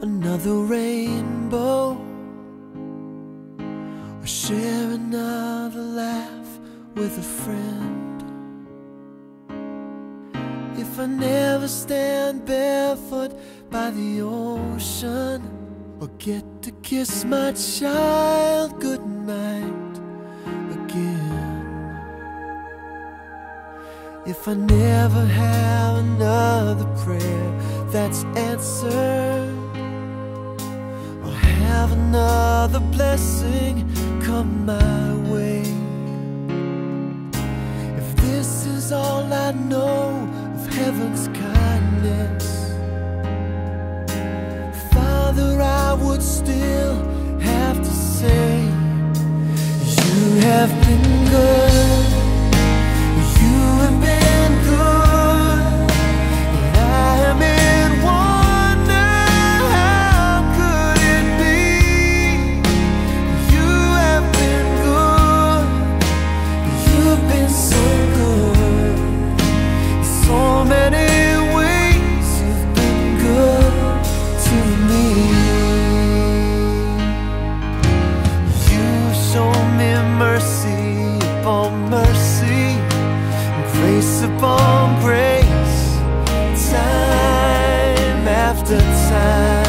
another rainbow or share another laugh with a friend. If I never stand barefoot by the ocean or get to kiss my child goodnight again. If I never have another prayer that's answered, have another blessing come my way. If this is all I know of heaven's kindness, after time.